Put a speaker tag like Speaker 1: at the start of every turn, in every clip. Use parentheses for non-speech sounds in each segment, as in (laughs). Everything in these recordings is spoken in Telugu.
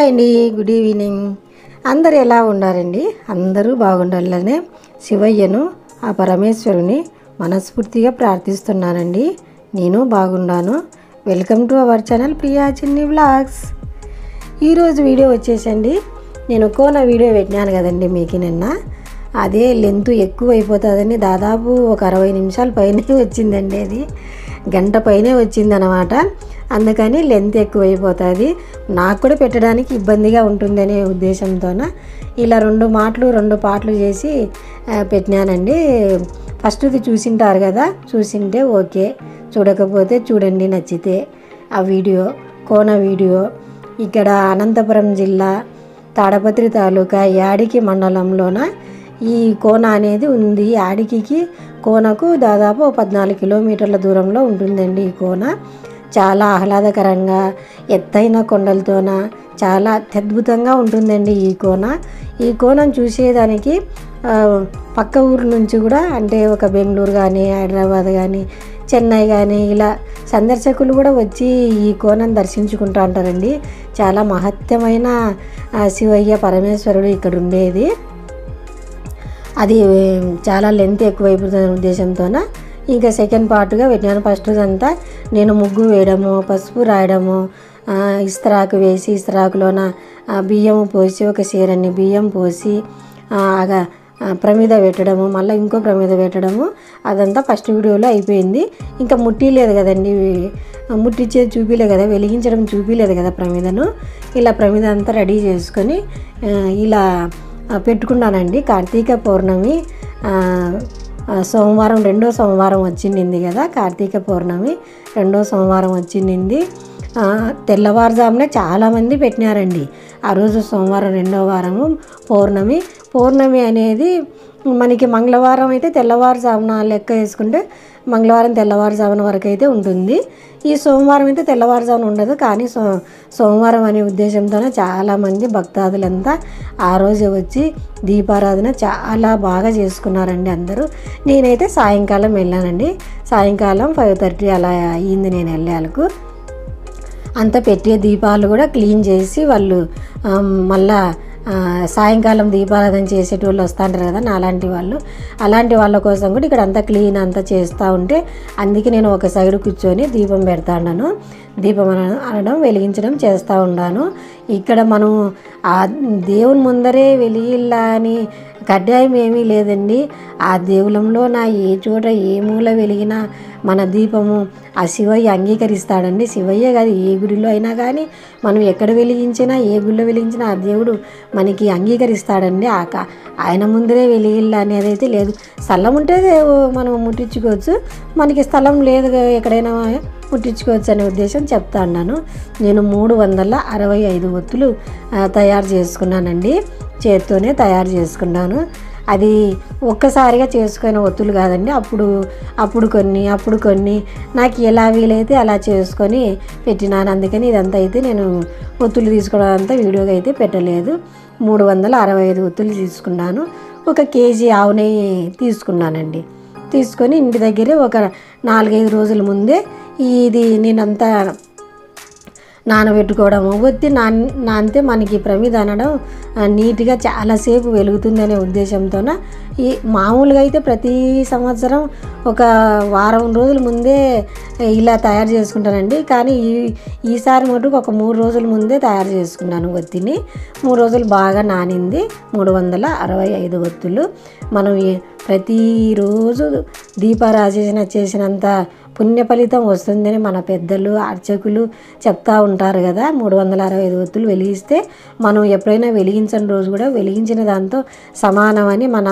Speaker 1: హాయ్ అండి గుడ్ ఈవినింగ్. అందరు ఎలా ఉన్నారండి అందరూ బాగుండాలనే శివయ్యను ఆ పరమేశ్వరుని మనస్ఫూర్తిగా ప్రార్థిస్తున్నానండి. నేను బాగున్నాను. Welcome to our channel Priya Chinni vlogs. ఈరోజు వీడియో వచ్చేసండి. నేను కోన వీడియో పెట్టినాను కదండి మీకు నిన్న. అదే లెంత్ ఎక్కువ అయిపోతుందని దాదాపు ఒక అరవై నిమిషాల పైనే వచ్చిందండి అది. గంట పైనే వచ్చిందనమాట అందుకని లెంత్ ఎక్కువైపోతుంది. నాకు కూడా పెట్టడానికి ఇబ్బందిగా ఉంటుందనే ఉద్దేశంతోన ఇలా రెండు మాటలు రెండు పాటలు చేసి పెట్టినానండి. ఫస్ట్ది చూసింటారు కదా చూసింటే ఓకే. చూడకపోతే చూడండి నచ్చితే. ఆ వీడియో కోన వీడియో ఇక్కడ అనంతపురం జిల్లా తాడపత్రి తాలూకా యాడికి మండలంలోన ఈ కోన అనేది ఉంది. యాడికి కోనకు దాదాపు పద్నాలుగు కిలోమీటర్ల దూరంలో ఉంటుందండి ఈ కోన. చాలా ఆహ్లాదకరంగా ఎత్తైన కొండలతోన చాలా అత్యద్భుతంగా ఉంటుందండి ఈ కోన. ఈ కోనం చూసేదానికి పక్క ఊరు నుంచి కూడా అంటే ఒక బెంగళూరు కానీ హైదరాబాద్ కానీ చెన్నై కానీ ఇలా సందర్శకులు కూడా వచ్చి ఈ కోనను దర్శించుకుంటూ ఉంటారండి. చాలా మహత్యమైన శివయ్య పరమేశ్వరుడు ఇక్కడ ఉండేది. అది చాలా లెంత్ ఎక్కువైపోతున్న ఉద్దేశంతోన ఇంకా సెకండ్ పార్ట్గా పెట్టినాను. ఫస్ట్ అంతా నేను ముగ్గు వేయడము పసుపు రాయడము ఇస్త్రాకు వేసి ఇస్త్రాకులోన బియ్యం పోసి ఒక చీరని బియ్యం పోసి అగా ప్రమిద పెట్టడము మళ్ళీ ఇంకో ప్రమిద పెట్టడము అదంతా ఫస్ట్ వీడియోలో అయిపోయింది. ఇంకా ముట్టిలేదు కదండి. ముట్టించేది చూపిలే కదా వెలిగించడం చూపిలేదు కదా ప్రమిదను. ఇలా ప్రమిద అంతా రెడీ చేసుకొని ఇలా పెట్టుకున్నానండి. కార్తీక పౌర్ణమి సోమవారం రెండో సోమవారం వచ్చిండింది కదా కార్తీక పౌర్ణమి. రెండో సోమవారం వచ్చిండింది. తెల్లవారుజామునే చాలామంది పెట్టినారండి. ఆ రోజు సోమవారం రెండో వారము పౌర్ణమి. పౌర్ణమి అనేది మనకి మంగళవారం అయితే తెల్లవారుజామున లెక్క వేసుకుంటే మంగళవారం తెల్లవారుజామున వరకు అయితే ఉంటుంది. ఈ సోమవారం అయితే తెల్లవారుజామున ఉండదు. కానీ సో సోమవారం అనే ఉద్దేశంతోనే చాలామంది భక్తాదులంతా ఆ రోజే వచ్చి దీపారాధన చాలా బాగా చేసుకున్నారండి అందరూ. నేనైతే సాయంకాలం వెళ్ళానండి. సాయంకాలం ఫైవ్ థర్టీ అలా అయ్యింది నేను వెళ్ళాలకు అంత పెట్టే దీపాలు కూడా క్లీన్ చేసి వాళ్ళు మళ్ళీ మళ్ళా సాయంకాలం దీపారాధన చేసేటోళ్ళు వస్తుంటారు కదా నా అలాంటి వాళ్ళు. అలాంటి వాళ్ళ కోసం కూడా ఇక్కడ అంతా క్లీన్ అంతా చేస్తూ ఉంటే అందుకే నేను ఒక సైడ్ కూర్చొని దీపం పెడతా ఉన్నాను దీపం అనడం వెలిగించడం చేస్తూ ఉన్నాను ఇక్కడ మనం ఆ దేవుని ముందరే వెలిగిల్లా అని కడ్డాయం ఏమీ లేదండి. ఆ దేవులంలో నా ఏ చోట ఏ మూల వెలిగినా మన దీపము ఆ శివయ్య అంగీకరిస్తాడండి. శివయ్య కాదు ఏ గుడిలో అయినా కానీ మనం ఎక్కడ వెలిగించినా ఏ గుడిలో వెలిగించినా ఆ దేవుడు మనకి అంగీకరిస్తాడండి. ఆ ఆయన ముందరే వెలిగిల్ల అనేది అయితే లేదు. స్థలం ఉంటే మనం ముట్టించుకోవచ్చు. మనకి స్థలం లేదు ఎక్కడైనా ముట్టించుకోవచ్చు అనే ఉద్దేశం చెప్తా ఉన్నాను. నేను మూడు వందల అరవై ఐదు ఒత్తులు తయారు చేసుకున్నానండి. చేత్తోనే తయారు చేసుకున్నాను. అది ఒక్కసారిగా చేసుకునే ఒత్తులు కాదండి. అప్పుడు అప్పుడు కొన్ని అప్పుడు కొన్ని. నాకు ఎలా వీలైతే అలా చేసుకొని పెట్టినాను. అందుకని ఇదంతా అయితే నేను ఒత్తులు తీసుకోవడం అంతా వీడియోగా అయితే పెట్టలేదు. మూడు వందల అరవై ఐదు ఒత్తులు తీసుకున్నాను. ఒక కేజీ ఆవు నెయ్యి తీసుకున్నానండి. తీసుకొని ఇంటి దగ్గరే ఒక నాలుగైదు రోజుల ముందే ఇది నేనంతా నానబెట్టుకోవడము. ఒత్తి నా నానితే మనకి ప్రమిద అనడం నీట్గా చాలాసేపు వెలుగుతుందనే ఉద్దేశంతోన ఈ మామూలుగా అయితే ప్రతి సంవత్సరం ఒక వారం రోజుల ముందే ఇలా తయారు చేసుకుంటానండి. కానీ ఈ ఈసారి మటుకు ఒక మూడు రోజుల ముందే తయారు చేసుకున్నాను ఒత్తిని మూడు రోజులు బాగా నానింది. మూడు వందల అరవై ఐదు ఒత్తులు మనం ప్రతిరోజు దీపారాజన చేసినంత పుణ్య ఫలితం వస్తుందని మన పెద్దలు అర్చకులు చెప్తా ఉంటారు కదా. మూడు వందల అరవై ఐదు ఒత్తులు వెలిగిస్తే మనం ఎప్పుడైనా వెలిగించని రోజు కూడా వెలిగించిన దాంతో సమానమని మన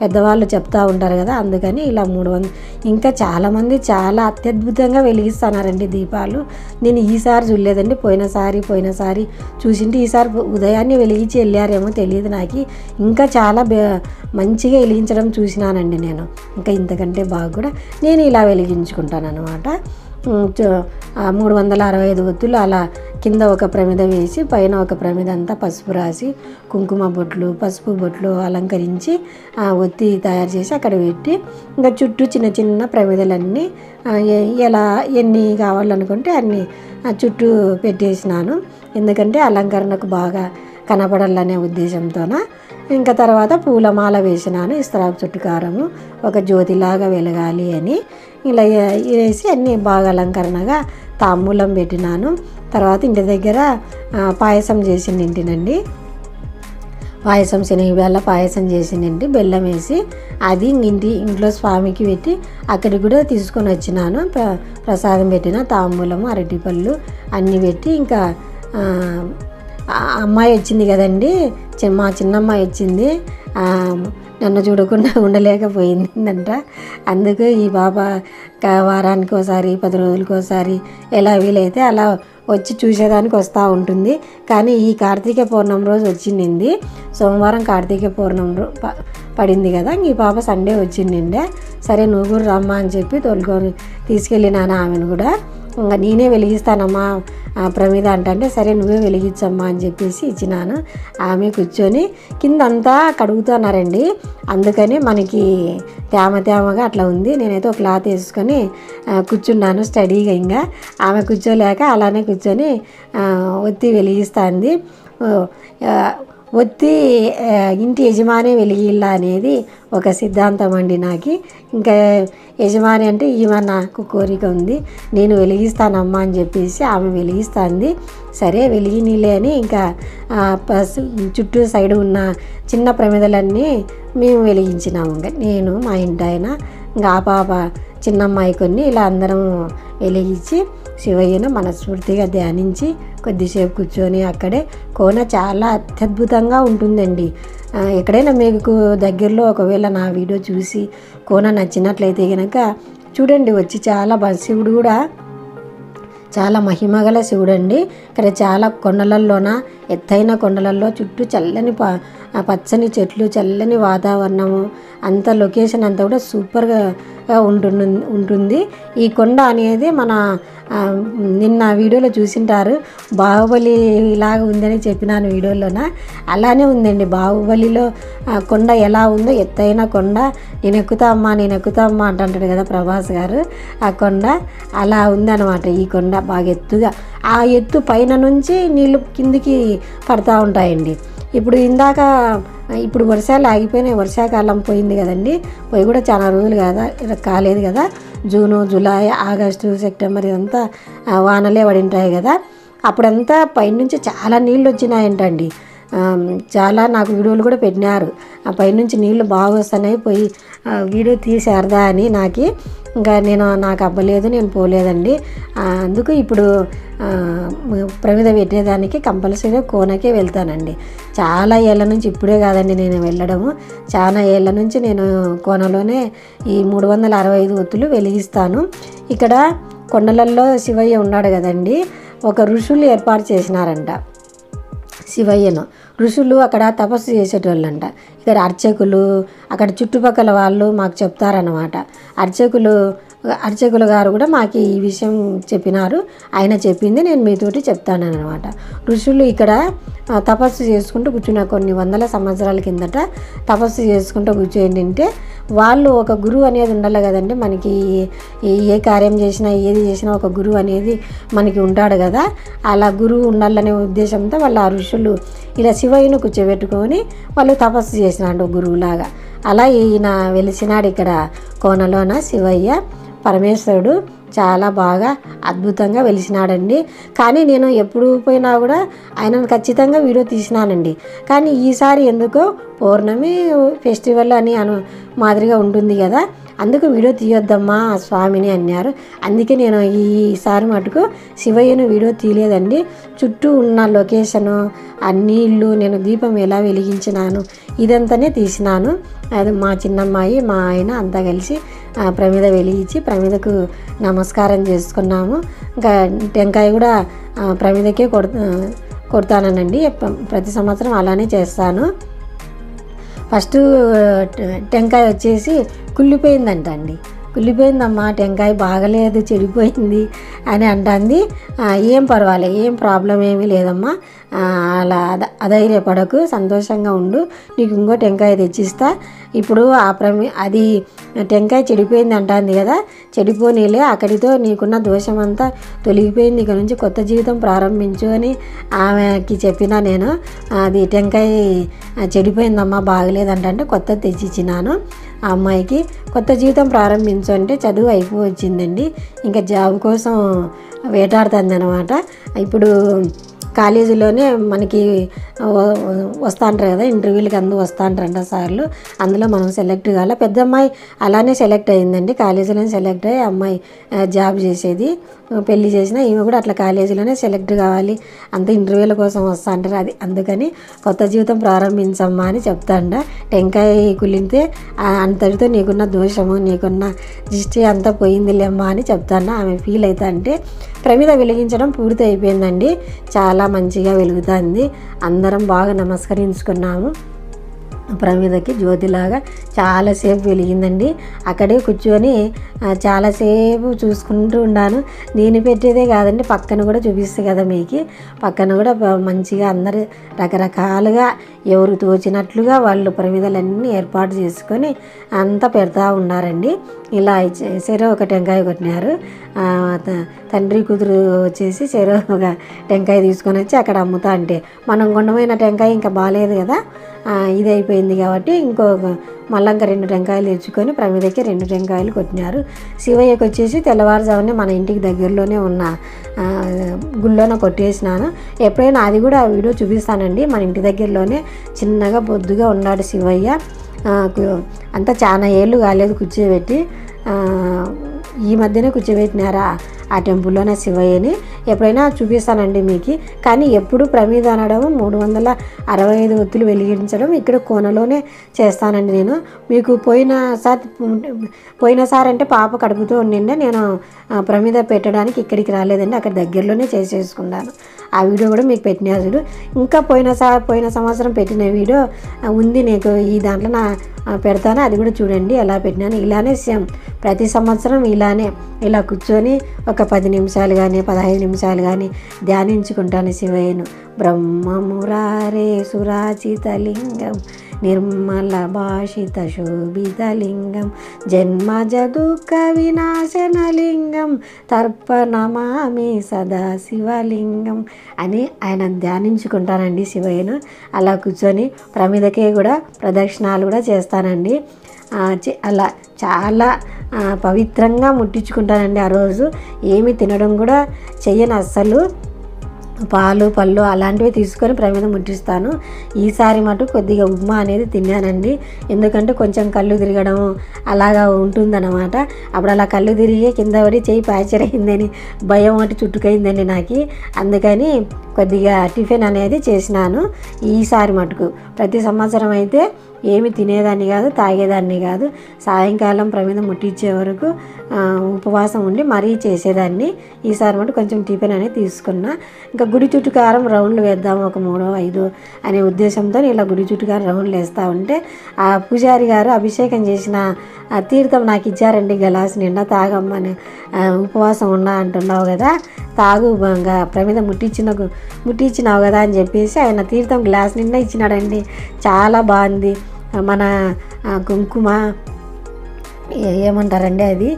Speaker 1: పెద్దవాళ్ళు చెప్తూ ఉంటారు కదా అందుకని ఇలా మూడు వంద ఇంకా చాలామంది చాలా అత్యద్భుతంగా వెలిగిస్తున్నారండి దీపాలు. నేను ఈసారి చూడలేదండి పోయినసారి పోయినసారి చూసింటే ఈసారి ఉదయాన్నే వెలిగించి వెళ్ళారేమో తెలియదు నాకు. ఇంకా చాలా మంచిగా వెలిగించడం చూసినానండి నేను. ఇంకా ఇంతకంటే బాగా కూడా నేను ఇలా వెలిగించుకుంటాను అనమాట మూడు వందల అరవై ఐదు ఒత్తులు అలా కింద ఒక ప్రమిద వేసి పైన ఒక ప్రమిద అంతా పసుపు రాసి కుంకుమ బొట్లు పసుపు బొట్లు అలంకరించి ఆ ఒత్తి తయారు చేసి అక్కడ పెట్టి ఇంకా చుట్టూ చిన్న చిన్న ప్రమిదలన్నీ ఎలా ఎన్ని కావాలనుకుంటే అన్ని చుట్టూ పెట్టేసినాను. ఎందుకంటే అలంకరణకు బాగా కనపడాలనే ఉద్దేశంతోన. ఇంకా తర్వాత పూలమాల వేసినాను ఇస్తరాకు చుట్టు కారము ఒక జ్యోతిలాగా వెలగాలి అని. ఇలా వేసి అన్నీ బాగా అలంకరణగా తాంబూలం పెట్టినాను. తర్వాత ఇంటి దగ్గర పాయసం చేసింది ఇంటినండి. పాయసం శనగబెల్ల పాయసం చేసిందండి. బెల్లం వేసి అది ఇంటి ఇంట్లో స్వామికి పెట్టి అక్కడికి కూడా తీసుకొని వచ్చినాను. ప్ర ప్రసాదం పెట్టిన తాంబూలము అరటిపళ్ళు అన్నీ పెట్టి ఇంకా అమ్మాయి వచ్చింది కదండి. చి- మా చిన్నమ్మాయి వచ్చింది. నన్ను చూడకుండా ఉండలేకపోయిందంట. అందుకు ఈ పాప వారానికి ఒకసారి పది రోజులకోసారి ఎలా వీలైతే అలా వచ్చి చూసేదానికి వస్తూ ఉంటుంది. కానీ ఈ కార్తీక పౌర్ణమి రోజు వచ్చింది సోమవారం కార్తీక పౌర్ణమి రో- ప- పడింది కదా. ఈ పాప సండే వచ్చిండే సరే నువ్వు కూడా రమ్మా అని చెప్పి తోలుకొని తీసుకెళ్ళినాను ఆమెను కూడా. ఇంకా నేనే వెలిగిస్తానమ్మా ప్రమిద అంటే సరే నువ్వే వెలిగించమ్మా అని చెప్పేసి ఇచ్చినాను. ఆమె కూర్చొని కిందంతా కడుగుతున్నారండి. అందుకని మనకి తేమ తేమగా అట్లా ఉంది. నేనైతే ఒక క్లాత్ వేసుకొని కూర్చున్నాను స్టడీగా ఇంకా. ఆమె కూర్చోలేక అలానే కూర్చొని ఒత్తి వెలిగిస్తుంది. ఒత్తి ఇంటి యజమాని వెలిగిల్లా అనేది ఒక సిద్ధాంతం అండి నాకు. ఇంకా యజమాని అంటే ఈమె నాకు కోరిక ఉంది నేను వెలిగిస్తానమ్మా అని చెప్పేసి ఆమె వెలిగిస్తుంది. సరే వెలిగినీలే అని ఇంకా చుట్టూ సైడ్ ఉన్న చిన్న ప్రమిదలన్నీ మేము వెలిగించినాము ఇంకా నేను మా ఇంటి ఆయన ఇంకా ఆ పాప చిన్నమ్మాయి కొన్ని ఇలా అందరం వెలిగించి శివయ్యను మనస్ఫూర్తిగా ధ్యానించి కొద్దిసేపు కూర్చొని అక్కడే కోన చాలా అత్యద్భుతంగా ఉంటుందండి. ఎక్కడైనా మీకు దగ్గరలో ఒకవేళ నా వీడియో చూసి కోన నచ్చినట్లయితే కనుక చూడండి వచ్చి చాలా బా శివుడు కూడా చాలా మహిమగల శివుడండి. ఇక్కడ చాలా కొండలల్లోన ఎత్తైన కొండలలో చుట్టూ చల్లని ప ఆ పచ్చని చెట్లు చల్లని వాతావరణము అంత లొకేషన్ అంతా కూడా సూపర్గా ఉంటుంది ఉంటుంది. ఈ కొండ అనేది మన నిన్న వీడియోలో చూసింటారు. బాహుబలి లాగా ఉందని చెప్పినాను వీడియోలోన. అలానే ఉందండి. బాహుబలిలో ఆ కొండ ఎలా ఉందో ఎత్తైన కొండ. నేను ఎక్కుతామ్మా నేను ఎక్కుతామ్మా అంటుంటాడు కదా ప్రభాస్ గారు. ఆ కొండ అలా ఉందన్నమాట. ఈ కొండ బాగా ఎత్తుగా. ఆ ఎత్తు పైన నుంచి నీళ్ళు కిందికి పడతా ఉంటాయండి. ఇప్పుడు ఇందాక ఇప్పుడు వర్షాలు ఆగిపోయినాయి వర్షాకాలం పోయింది కదండి. పోయి కూడా చాలా రోజులు కదా కాలేదు కదా. జూను జూలై ఆగస్టు సెప్టెంబర్ ఇదంతా వానలే పడి ఉంటాయి కదా. అప్పుడంతా పైనుంచి చాలా నీళ్ళు వచ్చినాయంటండి. చాలా నాకు వీడియోలు కూడా పెట్టినారు. ఆ పైనుంచి నీళ్ళు బాగా వస్తున్నాయి పోయి వీడియో తీసేరదా అని నాకు ఇంకా నేను నాకు అవ్వలేదు నేను పోలేదండి. అందుకు ఇప్పుడు ప్రమిద పెట్టేదానికి కంపల్సరీగా కోనకే వెళ్తానండి. చాలా ఏళ్ళ నుంచి ఇప్పుడే కాదండి నేను వెళ్ళడము. చాలా ఏళ్ళ నుంచి నేను కోనలోనే ఈ మూడు వందల అరవై ఐదు ఒత్తులు వెలిగిస్తాను. ఇక్కడ కొండలల్లో శివయ్య ఉన్నాడు కదండి ఒక ఋషులు ఏర్పాటు చేసినారంట. శివయ్యను. ఋషులు అక్కడ తపస్సు చేసేటోళ్ళంట. ఇక్కడ అర్చకులు అక్కడ చుట్టుపక్కల వాళ్ళు మాకు చెప్తారన్నమాట. అర్చకులు అర్చకులు గారు కూడా మాకు ఈ విషయం చెప్పినారు. ఆయన చెప్పింది నేను మీతోటి చెప్తాను అనమాట ఋషులు ఇక్కడ తపస్సు చేసుకుంటూ కూర్చున్న కొన్ని వందల సంవత్సరాల కిందట తపస్సు చేసుకుంటూ కూర్చోండి అంటే వాళ్ళు ఒక గురువు అనేది ఉండాలి కదండి. మనకి ఏ- కార్యం చేసినా ఏది చేసినా ఒక గురువు అనేది మనకి ఉంటాడు కదా. అలా గురువు ఉండాలనే ఉద్దేశంతో వాళ్ళ ఆ ఋషులు ఇలా శివయ్యను కూర్చోబెట్టుకొని వాళ్ళు తపస్సు చేసినాడు గురువులాగా. అలా ఈయన వెలిసినాడు ఇక్కడ కోనలోన శివయ్య. పరమేశ్వరుడు చాలా బాగా అద్భుతంగా వెలిసినాడండి. కానీ నేను ఎప్పుడు పోయినా కూడా ఆయనను ఖచ్చితంగా వీడియో తీసినానండి. కానీ ఈసారి ఎందుకో పౌర్ణమి ఫెస్టివల్ అని అను మాదిరిగా ఉంటుంది కదా అందుకు వీడియో తీయొద్దమ్మా స్వామిని అన్నారు. అందుకే నేను ఈసారి మటుకు శివయ్యను వీడియో తీయలేదండి. చుట్టూ ఉన్న లొకేషను ఆ నీళ్ళు నేను దీపం ఎలా వెలిగించినాను ఇదంతానే తీసినాను. అది మా చిన్నమ్మాయి మా ఆయన అంతా కలిసి ప్రమిద వెలిగించి ప్రమిదకు నమస్కారం చేసుకున్నాము. ఇంకా టెంకాయ కూడా ప్రమిదకే కొడు కొడతానండి ప్రతి సంవత్సరం అలానే చేస్తాను. ఫస్ట్ టెంకాయ వచ్చేసి కుళ్ళిపోయిందంట అండి కుళ్ళిపోయిందమ్మా టెంకాయ బాగలేదు చెడిపోయింది అని అంటుంది. ఏం పర్వాలేదు ఏం ప్రాబ్లం ఏమీ లేదమ్మా. అలా అధ అధైర్యపడకు సంతోషంగా ఉండు. నీకు ఇంకో టెంకాయ తెచ్చిస్తా. ఇప్పుడు ఆ ప్రమి అది టెంకాయ చెడిపోయింది అంటుంది కదా చెడిపోనీలే అక్కడితో నీకున్న దోషం అంతా తొలగిపోయింది. ఇక నుంచి కొత్త జీవితం ప్రారంభించు అని ఆమెకి చెప్పిన నేను. అది టెంకాయ చెడిపోయిందమ్మా బాగలేదంటే అంటే కొత్త తెచ్చిచ్చినాను. ఆ అమ్మాయికి కొత్త జీవితం ప్రారంభించు అంటే చదువు అయిపోవచ్చిందండి. ఇంకా జాబ్ కోసం వేటాడుతుంది అనమాట ఇప్పుడు కాలేజీలోనే మనకి వస్తాంటారు వస్తా అంటారు కదా ఇంటర్వ్యూలకి అందరూ వస్తా అంటారంట సార్లు. అందులో మనం సెలెక్ట్ కావాలి పెద్ద అమ్మాయి అలానే సెలెక్ట్ అయిందండి. కాలేజీలోనే సెలెక్ట్ అయ్యి అమ్మాయి జాబ్ చేసేది. పెళ్ళి చేసినా ఈమె కూడా అట్లా కాలేజీలోనే సెలెక్ట్ కావాలి. అంత ఇంటర్వ్యూల కోసం వస్తా అంటారు. అది అందుకని కొత్త జీవితం ప్రారంభించమ్మా అని చెప్తాండ. టెంకాయ కులింతే అంతటితో నీకున్న దోషము నీకున్న దిష్టి అంతా పోయిందిలేమ్మా అని చెప్తాను ఆమె ఫీల్ అవుతా అంటే ప్రమిద వెలిగించడం పూర్తి అయిపోయిందండి. చాలా మంచిగా వెలుగుతుంది. అందరం బాగా నమస్కరించుకున్నాము. ప్రమిదకి జ్యోతిలాగా చాలాసేపు వెలిగిందండి. అక్కడే కూర్చొని చాలాసేపు చూసుకుంటూ ఉన్నాను. నేను పెట్టేదే కాదండి పక్కన కూడా చూపిస్తాయి కదా మీకు. పక్కన కూడా మంచిగా అందరు రకరకాలుగా ఎవరు తోచినట్లుగా వాళ్ళు ప్రమిదలన్నీ ఏర్పాటు చేసుకొని అంతా పెడతా ఉన్నారండి. ఇలా ఇచ్చే- చెరో ఒక టెంకాయ కొట్టినారు. త- తండ్రి కూతురు వచ్చేసి చెరో ఒక టెంకాయ తీసుకొని వచ్చి అక్కడ అమ్ముతా అంటే మనం కొండమైన టెంకాయ ఇంకా బాగాలేదు కదా. ఇది అయిపోయింది కాబట్టి ఇంకొక మళ్ళీ ఇంకా రెండు టెంకాయలు తెచ్చుకొని ప్రమిదకి రెండు టెంకాయలు కొట్టినారు. శివయ్యకి వచ్చేసి తెల్లవారుజామునే మన ఇంటికి దగ్గరలోనే ఉన్న గుళ్ళోన కొట్టేసినాను. ఎప్పుడైనా అది కూడా వీడియో చూపిస్తానండి. మన ఇంటి దగ్గరలోనే చిన్నగా బొద్దుగా ఉన్నాడు శివయ్య. అంతా చాలా ఏళ్ళు కాలేదు కుర్చీ పెట్టి. ఈ మధ్యనే కూర్చోబెట్టినారా? ఆ టెంపుల్లోనే శివయ్యని ఎప్పుడైనా చూపిస్తానండి మీకు. కానీ ఎప్పుడు ప్రమీద అనడం మూడు వందల అరవై ఐదు ఒత్తులు వెలిగించడం ఇక్కడ కోనలోనే చేస్తానండి నేను. మీకు పోయినసారి పోయినసారి అంటే పాప కడుపుతూ ఉండిండే నేను ప్రమీద పెట్టడానికి ఇక్కడికి రాలేదండి. అక్కడ దగ్గరలోనే చేసేసుకున్నాను ఆ వీడియో కూడా మీకు పెట్టిన చూడు ఇంకా పోయిన పోయిన సంవత్సరం పెట్టిన వీడియో ఉంది నీకు. ఈ దాంట్లో నా పెడతాను. అది కూడా చూడండి ఎలా పెట్టినాను. ఇలానే సేమ్ ప్రతి సంవత్సరం ఇలానే. ఇలా కూర్చొని ఒక పది నిమిషాలు కానీ పదహైదు నిమిషాలు కానీ ధ్యానించుకుంటాను శివయ్యను. బ్రహ్మమురారే సురాచిత లింగం నిర్మల భాషిత శోభిత లింగం జన్మ దుఃఖ వినాశన లింగం తర్పణమామి సదా శివలింగం అని ఆయన ధ్యానించుకుంటానండి శివయ్యను. అలా కూర్చొని ప్రమిదకే కూడా ప్రదక్షిణాలు కూడా చేస్తానండి. అలా చాలా పవిత్రంగా ముట్టించుకుంటానండి ఆ రోజు. ఏమి తినడం కూడా చెయ్యను అస్సలు. పాలు పళ్ళు అలాంటివి తీసుకొని ప్రమేదం ముట్టిస్తాను. ఈసారి మటు కొద్దిగా ఉప్మా అనేది తిన్నానండి. ఎందుకంటే కొంచెం కళ్ళు తిరగడం అలాగా ఉంటుందన్నమాట. అప్పుడు అలా కళ్ళు తిరిగి కింద పడి చేయి ప్యాచర్ అయిందని భయం ఒకటి చుట్టుకైందండి నాకు. అందుకని కొద్దిగా టిఫిన్ అనేది చేసినాను ఈసారి మటుకు. ప్రతి సంవత్సరం అయితే ఏమి తినేదాన్ని కాదు తాగేదాన్ని కాదు. సాయంకాలం ప్రమేదం ముట్టించే వరకు ఉపవాసం ఉండి మరీ చేసేదాన్ని. ఈసారి మటు కొంచెం టిఫిన్ అనేది తీసుకున్నా. ఇంకా గుడి చుట్టుకారం రౌండ్లు వేద్దాం ఒక మూడో ఐదో అనే ఉద్దేశంతో ఇలా గుడి చుట్టుకారం రౌండ్లు వేస్తూ ఉంటే ఆ పూజారి గారు అభిషేకం చేసిన ఆ తీర్థం నాకు ఇచ్చారండి గలాస్ నిండా తాగమ్మని ఉపవాసం ఉన్నా అంటున్నావు కదా తాగు ఇంకా ప్రమిద ముట్టించిన ముట్టించినావు కదా అని చెప్పేసి ఆయన తీర్థం గ్లాస్ నిండా ఇచ్చినాడండి. చాలా బాగుంది. మన కుంకుమ ఏమంటారండి అది?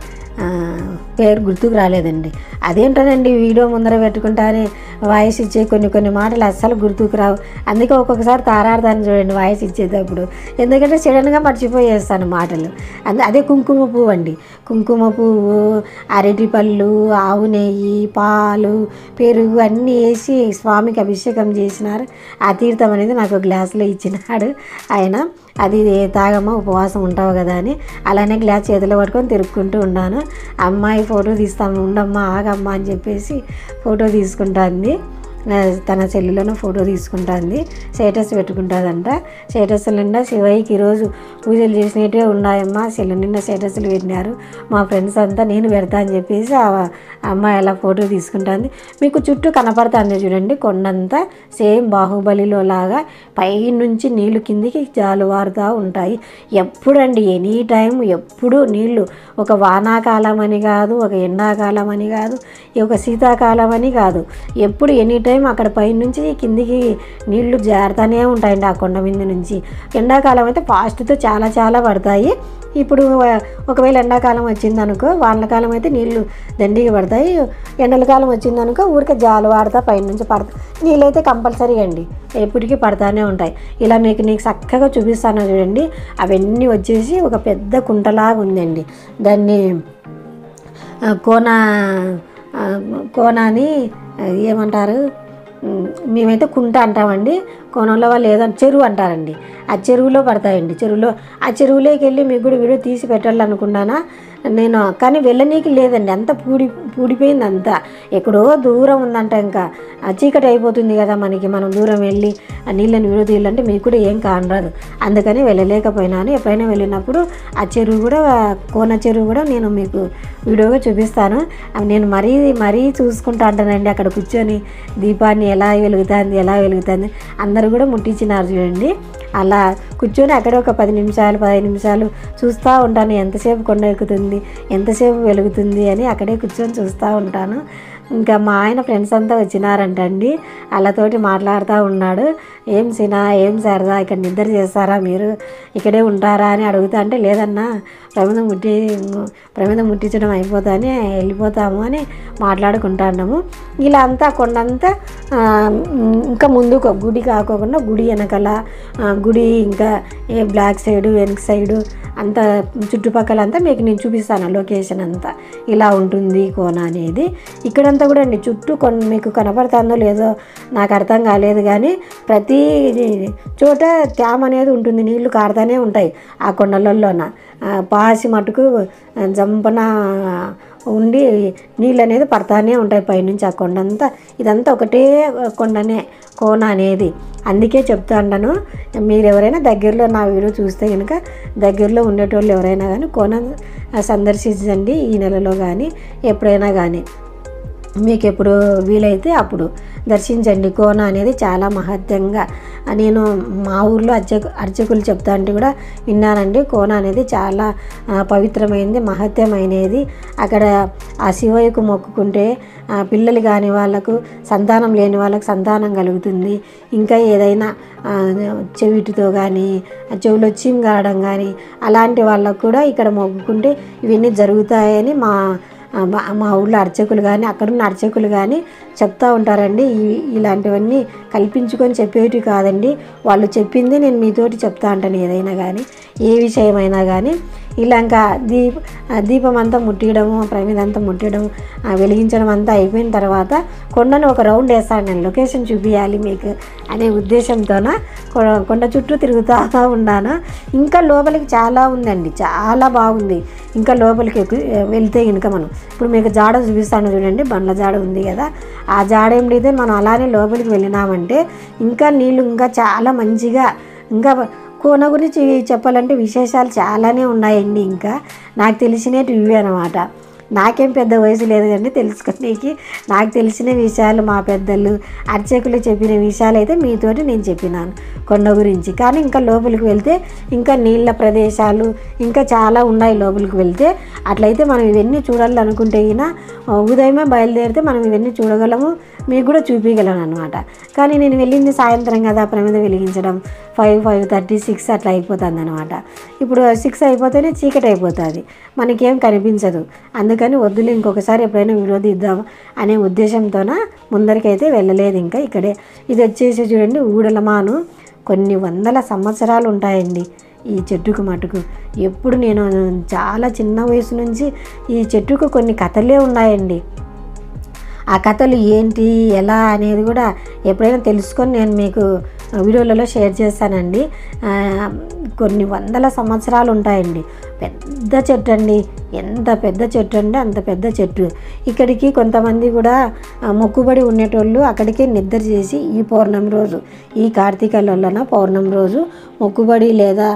Speaker 1: పేరు గుర్తుకు రాలేదండి. అదేంటోనండి వీడియో ముందర పెట్టుకుంటానే వాయిస్ ఇచ్చే కొన్ని కొన్ని మాటలు అస్సలు గుర్తుకు రావు. అందుకే ఒక్కొక్కసారి తారాడతాను చూడండి వాయిస్ ఇచ్చేటప్పుడు. ఎందుకంటే సడన్గా మర్చిపోయేస్తాను మాటలు. అంద అదే కుంకుమ పువ్వు అండి కుంకుమ పువ్వు అరటి పళ్ళు ఆవు నెయ్యి పాలు పెరుగు అన్నీ వేసి స్వామికి అభిషేకం చేసినారు. ఆ తీర్థం అనేది నాకు గ్లాసులో ఇచ్చినాడు ఆయన. అది తాగమ్మ ఉపవాసం ఉంటావు కదా అని అలానే గ్లాస్ చేతిలో పట్టుకొని తిరుక్కుంటూ ఉన్నాను. అమ్మాయి ఫోటో తీస్తాము ఉండమ్మా ఆగమ్మా అని చెప్పేసి ఫోటో తీసుకుంటుంది. తన చెల్లెలను ఫోటో తీసుకుంటుంది. స్టేటస్ పెట్టుకుంటుందంట. స్టేటస్ నిండా శివయ్యకి ఈరోజు పూజలు చేసినట్టే ఉన్నాయమ్మా. సెల్లు నిండా స్టేటస్లు పెట్టినారు. మా ఫ్రెండ్స్ అంతా నేను పెడతా అని చెప్పేసి ఆ అమ్మాయి అలా ఫోటో తీసుకుంటుంది. మీకు చుట్టూ కనపడుతుంది చూడండి. కొండంతా సేమ్ బాహుబలిలో లాగా పైనుంచి నీళ్ళు నీళ్ళు కిందికి జాలువారుతూ ఉంటాయి. ఎప్పుడండి? ఎనీ టైం ఎప్పుడు నీళ్ళు ఒక వానాకాలం అని కాదు ఒక ఎండాకాలం అని కాదు ఒక శీతాకాలం అని కాదు. ఎప్పుడు ఎనీ టైం అక్కడ పైనుంచి కిందికి నీళ్ళు జారుతూనే ఉంటాయండి ఆ కొండ మీద నుంచి. ఎండాకాలం అయితే ఫాస్ట్తో చాలా చాలా పడతాయి. ఇప్పుడు ఒకవేళ ఎండాకాలం వచ్చిందనుకో వానకాలం అయితే నీళ్ళు దండిగా పడతాయి. ఎండల కాలం వచ్చిందనుకో ఊరికే జాలు వాడతా పైనుంచి పడతా. నీళ్ళైతే కంపల్సరీ అండి. ఎప్పటికీ పడతానే ఉంటాయి. ఇలా మీకు నీకు చక్కగా చూపిస్తాను చూడండి. అవన్నీ వచ్చేసి ఒక పెద్ద కుంటలాగా ఉందండి. దాన్ని కోన కోనాని అని ఏమంటారు? మేమైతే కుంట అంటామండి. కోనంలో వాళ్ళు ఏదో చెరువు అంటారండి. ఆ చెరువులో పడతాయండి. చెరువులో ఆ చెరువులోకి వెళ్ళి మీకు కూడా వీడియో తీసి పెట్టాలనుకున్నానా? నేను కానీ వెళ్ళనీకి లేదండి. అంత పూడి పూడిపోయింది అంతా. ఎక్కడో దూరం ఉందంట ఇంకా. చీకటి అయిపోతుంది కదా మనకి. మనం దూరం వెళ్ళి ఆ నీళ్ళని వీడియో తీయాలంటే మీకు కూడా ఏం కానరాదు. అందుకని వెళ్ళలేకపోయినాను ఎప్పుడైనా వెళ్ళినప్పుడు ఆ చెరువు కూడా కోన చెరువు కూడా నేను మీకు వీడియోగా చూపిస్తాను. నేను మరీ మరీ చూసుకుంటా అంటానండి. అక్కడ కూర్చొని దీపాన్ని ఎలా వెలుగుతుంది ఎలా వెలుగుతుంది. అందరూ కూడా ముట్టించినారు చూడండి. అలా కూర్చొని అక్కడ ఒక పది నిమిషాలు పదిహేను నిమిషాలు చూస్తూ ఉంటాను. ఎంతసేపు కొండ ఎక్కుతుంది ఎంతసేపు వెలుగుతుంది అని అక్కడే కూర్చొని చూస్తూ ఉంటాను. ఇంకా మా ఆయన ఫ్రెండ్స్ అంతా వచ్చినారంటండి. వాళ్ళతోటి మాట్లాడుతూ ఉన్నాడు. ఏం సినా ఏం సరదా ఇక్కడ నిద్ర చేస్తారా మీరు? ఇక్కడే ఉంటారా? అని అడుగుతా అంటే లేదన్నా ప్రమిదం ముట్టి ప్రమిదం ముట్టించడం అయిపోతాని వెళ్ళిపోతాము అని మాట్లాడుకుంటున్నాము ఇలా అంతా కొండంతా ఇంకా ముందుకు గుడి కాకోకుండా గుడి వెనకాల గుడి ఇంకా ఏ బ్లాక్ సైడు వెనక సైడు అంతా చుట్టుపక్కల అంతా మీకు నేను చూపిస్తాను లొకేషన్ అంతా. ఇలా ఉంటుంది కోన అనేది. ఇక్కడంతా కూడా అండి చుట్టూ కొన్ని మీకు కనపడుతుందో లేదో నాకు అర్థం కాలేదు కానీ ప్రతి చోట తేమ అనేది ఉంటుంది నీళ్ళు కారుతూనే ఉంటాయి ఆ కొండలలోన పాసి మటుకు జంపన ఉండి నీళ్ళు అనేది పడతానే ఉంటాయి పైనుంచి ఆ కొండంతా. ఇదంతా ఒకటే కొండనే కోన అనేది. అందుకే చెప్తా ఉంటాను మీరు ఎవరైనా దగ్గరలో నా వీడియో చూస్తే కనుక దగ్గరలో ఉండేటోళ్ళు ఎవరైనా కానీ కోన సందర్శించండి ఈ నెలలో కానీ ఎప్పుడైనా కానీ మీకు ఎప్పుడు వీలైతే అప్పుడు దర్శించండి. కోన అనేది చాలా మహత్యంగా. నేను మా ఊర్లో అర్చకు అర్చకులు చెప్తా అంటే కూడా విన్నానండి. కోన అనేది చాలా పవిత్రమైనది మహత్యమైనది. అక్కడ ఆ శివయ్యకు మొక్కుకుంటే పిల్లలు కాని వాళ్ళకు సంతానం లేని వాళ్ళకు సంతానం కలుగుతుంది. ఇంకా ఏదైనా చెవిటితో కానీ చెవిలో చీమ్ కావడం కానీ అలాంటి వాళ్ళకు కూడా ఇక్కడ మొక్కుకుంటే ఇవన్నీ జరుగుతాయని మా మా మా ఊళ్ళో అర్చకులు కానీ అక్కడున్న అర్చకులు కానీ చెప్తా ఉంటారండి. ఇలాంటివన్నీ కల్పించుకొని చెప్పేటివి కాదండి. వాళ్ళు చెప్పింది నేను మీతోటి చెప్తా ఉంటాను ఏదైనా కానీ ఏ విషయమైనా కానీ ఇలా ఇంకా దీప దీపం అంతా ముట్టియడము ప్రమిద అంతా ముట్టడం వెలిగించడం అంతా అయిపోయిన తర్వాత కొండను ఒక రౌండ్ వేస్తాను నేను. లొకేషన్ చూపించాలి మీకు అనే ఉద్దేశంతోన? కొండ చుట్టూ తిరుగుతూ (laughs) ఉన్నాను? ఇంకా లోపలికి చాలా ఉందండి. చాలా బాగుంది. ఇంకా లోపలికి వెళ్తే కనుక మనం. ఇప్పుడు మీకు జాడ చూపిస్తాను చూడండి. బండ్ల జాడ ఉంది కదా. ఆ జాడ ఏం లేదు. మనం అలానే లోపలికి వెళ్ళినామంటే ఇంకా నీళ్ళు ఇంకా చాలా మంచిగా ఇంకా కోన గురించి చెప్పాలంటే విశేషాలు చాలానే ఉన్నాయండి ఇంకా. నాకు తెలిసినవి ఇవే అనమాట నాకేం పెద్ద వయసు లేదు కానీ తెలుసుకునేకి నాకు తెలిసిన విషయాలు మా పెద్దలు అర్చకులు చెప్పిన విషయాలు అయితే మీతోటి నేను చెప్పినాను కొండ గురించి. కానీ ఇంకా లోపలికి వెళ్తే ఇంకా నీళ్ళ ప్రదేశాలు ఇంకా చాలా ఉన్నాయి లోపలికి వెళ్తే. అట్లయితే మనం ఇవన్నీ చూడాలనుకుంటే అయినా ఉదయమే బయలుదేరితే మనం ఇవన్నీ చూడగలము. మీకు కూడా చూపించగలను అనమాట కానీ నేను వెళ్ళింది సాయంత్రం కదా ప్రమిద వెలిగించడం. ఫైవ్ ఫైవ్ థర్టీ సిక్స్ అట్లా అయిపోతుంది అనమాట ఇప్పుడు సిక్స్ అయిపోతేనే చీకటి అయిపోతుంది. మనకేం కనిపించదు. అందుకని వద్దులే ఇంకొకసారి ఎప్పుడైనా విరోధిద్దాం అనే ఉద్దేశంతోన ముందరికైతే వెళ్ళలేదు ఇంకా ఇక్కడే. ఇది వచ్చేసి చూడండి ఊడలమాను. కొన్ని వందల సంవత్సరాలు ఉంటాయండి ఈ చెట్టుకు మటుకు. ఎప్పుడు నేను చాలా చిన్న వయసు నుంచి ఈ చెట్టుకు కొన్ని కథలే ఉన్నాయండి. ఆ కథలు ఏంటి ఎలా అనేది కూడా ఎప్పుడైనా తెలుసుకొని నేను మీకు వీడియోలలో షేర్ చేస్తానండి. కొన్ని వందల సంవత్సరాలు ఉంటాయండి. పెద్ద చెట్టు అండి ఎంత పెద్ద చెట్టు అంటే అంత పెద్ద చెట్టు. ఇక్కడికి కొంతమంది కూడా మొక్కుబడి ఉండేటోళ్ళు అక్కడికే నిద్ర చేసి ఈ పౌర్ణమి రోజు ఈ కార్తీకలలోన పౌర్ణమి రోజు మొక్కుబడి లేదా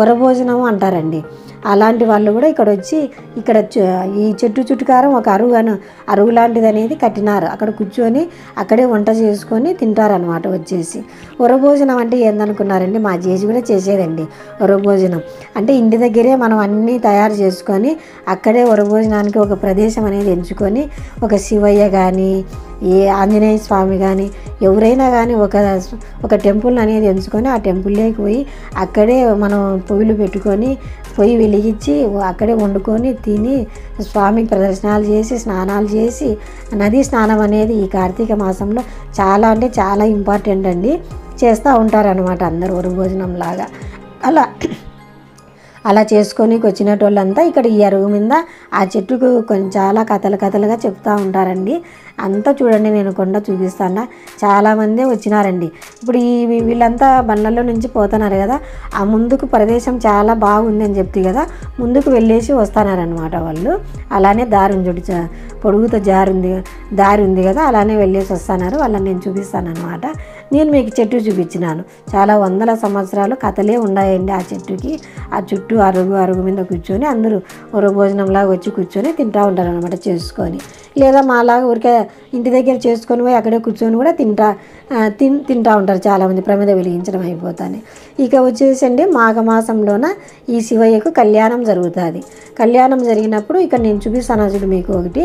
Speaker 1: వరభోజనం అంటారండి. అలాంటి వాళ్ళు కూడా ఇక్కడ వచ్చి ఇక్కడ ఈ చెట్టు చుట్టుకారం ఒక అరుగు అను అరుగు లాంటిది అనేది కట్టినారు. అక్కడ కూర్చొని అక్కడే వంట చేసుకొని తింటారనమాట వచ్చేసి. వరభోజనం అంటే ఏందనుకున్నారండి? మా చేసి కూడా చేసేదండి వరభోజనం. అంటే ఇంటి దగ్గరే మనం అన్నీ తయారు చేసుకొని అక్కడే వరభోజనానికి ఒక ప్రదేశం అనేది ఎంచుకొని ఒక శివయ్య కానీ ఏ ఆంజనేయ స్వామి కానీ ఎవరైనా కానీ ఒక ఒక టెంపుల్ అనేది ఎంచుకొని ఆ టెంపుల్లోకి పోయి అక్కడే మనం పొయ్యిలు పెట్టుకొని పొయ్యి వెలిగించి అక్కడే వండుకొని తిని స్వామికి ప్రదర్శనాలు చేసి స్నానాలు చేసి నదీ స్నానం అనేది ఈ కార్తీక మాసంలో చాలా అంటే చాలా ఇంపార్టెంట్ అండి. చేస్తూ ఉంటారనమాట అందరూ వరు భోజనం లాగా. అలా అలా చేసుకొని వచ్చినట్టు వాళ్ళంతా ఇక్కడ ఈ అరుగు మీద ఆ చెట్టుకు కొంచెం చాలా కథలు కథలుగా చెప్తూ ఉంటారండి. అంతా చూడండి నేను కొండ చూపిస్తాను. చాలామంది వచ్చినారండి. ఇప్పుడు ఈ వీళ్ళంతా బండ్లలో నుంచి పోతున్నారు కదా ఆ ముందుకు ప్రదేశం చాలా బాగుంది అని చెప్తే కదా ముందుకు వెళ్ళేసి వస్తున్నారనమాట వాళ్ళు. అలానే దారి ఉంది చూడు చా- పొడుగుతో జారుంది దారి ఉంది కదా అలానే వెళ్ళేసి వస్తున్నారు వాళ్ళని నేను చూపిస్తాను అనమాట నేను మీకు చెట్టు చూపించినాను. చాలా వందల సంవత్సరాలు కథలే ఉన్నాయండి ఆ చెట్టుకి. ఆ చుట్టూ అరుగు అరుగు మీద కూర్చొని అందరూ ఒక భోజనంలాగా వచ్చి కూర్చొని తింటూ ఉంటారు అనమాట చేసుకొని. లేదా మాలాగా ఊరికే ఇంటి దగ్గర చేసుకొని పోయి అక్కడే కూర్చొని కూడా తింటా తిన్ తింటా ఉంటారు చాలామంది. ప్రమిద వెలిగించడం అయిపోతాను. ఇక వచ్చేసండి మాఘమాసంలోన ఈ శివయ్యకు కళ్యాణం జరుగుతుంది. కళ్యాణం జరిగినప్పుడు ఇక్కడ నేను చూపిస్తాను చూడు మీకు ఒకటి.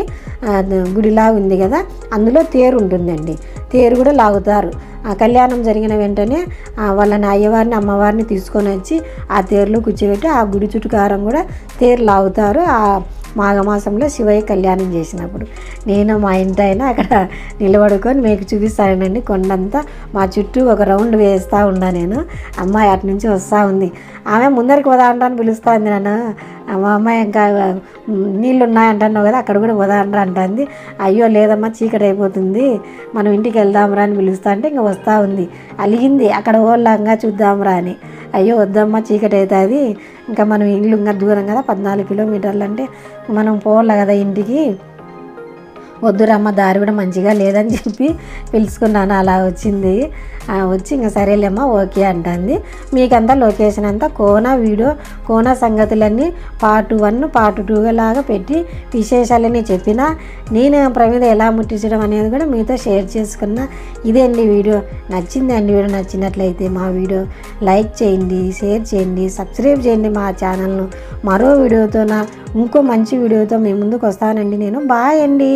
Speaker 1: గుడిలా ఉంది కదా అందులో తేరు ఉంటుందండి. తేరు కూడా లాగుతారు. ఆ కళ్యాణం జరిగిన వెంటనే వాళ్ళని అయ్యవారిని అమ్మవారిని తీసుకొని వచ్చి ఆ తేరులో కూర్చోబెట్టి ఆ గుడి చుట్టుకారం కూడా తేరు లాగుతారు. ఆ మాఘమాసంలో శివయ్య కళ్యాణం చేసినప్పుడు. నేను మా ఇంటి అయినా అక్కడ నిలబడుకొని మీకు చూపిస్తానండి. కొండంతా మా చుట్టూ ఒక రౌండ్ వేస్తూ ఉన్నా నేను. అమ్మాయి అటు నుంచి వస్తూ ఉంది. ఆమె ముందరికి వదా అంటాను పిలుస్తుంది నన్ను. మా అమ్మాయి ఇంకా నీళ్ళు ఉన్నాయంటున్నావు కదా అక్కడ కూడా పోదాండ్రా అంటుంది అయ్యో లేదమ్మా చీకటి అయిపోతుంది. మనం ఇంటికి వెళ్దాంరా అని పిలుస్తా అంటే ఇంకా వస్తూ ఉంది. అలిగింది. అక్కడ ఓళ్ళంగా చూద్దాంరా అని. అయ్యో వద్దమ్మా చీకటి అవుతుంది ఇంకా మనం ఇల్లు ఇంకా దూరం కదా పద్నాలుగు కిలోమీటర్లు అంటే మనం పోవాలి కదా ఇంటికి. వద్దురమ్మ దారి కూడా మంచిగా లేదని చెప్పి పిలుచుకున్నాను. అలా వచ్చింది. వచ్చి ఇంకా సరేలేమ్మా ఓకే అంటుంది. మీకంతా లొకేషన్ అంతా కోన వీడియో కోన సంగతులన్నీ పార్ట్ వన్ పార్ట్ టూ లాగా పెట్టి విశేషాలన్నీ చెప్పిన నేను ప్రమీద ఎలా ముట్టించడం అనేది కూడా మీతో షేర్ చేసుకున్న ఇదే అండి వీడియో. నచ్చింది అండి వీడియో నచ్చినట్లయితే మా వీడియో లైక్ చేయండి షేర్ చేయండి సబ్స్క్రైబ్ చేయండి మా ఛానల్ను. మరో వీడియోతో నా ఇంకో మంచి వీడియోతో మీ ముందుకు వస్తానండి నేను. బాయ్ అండి.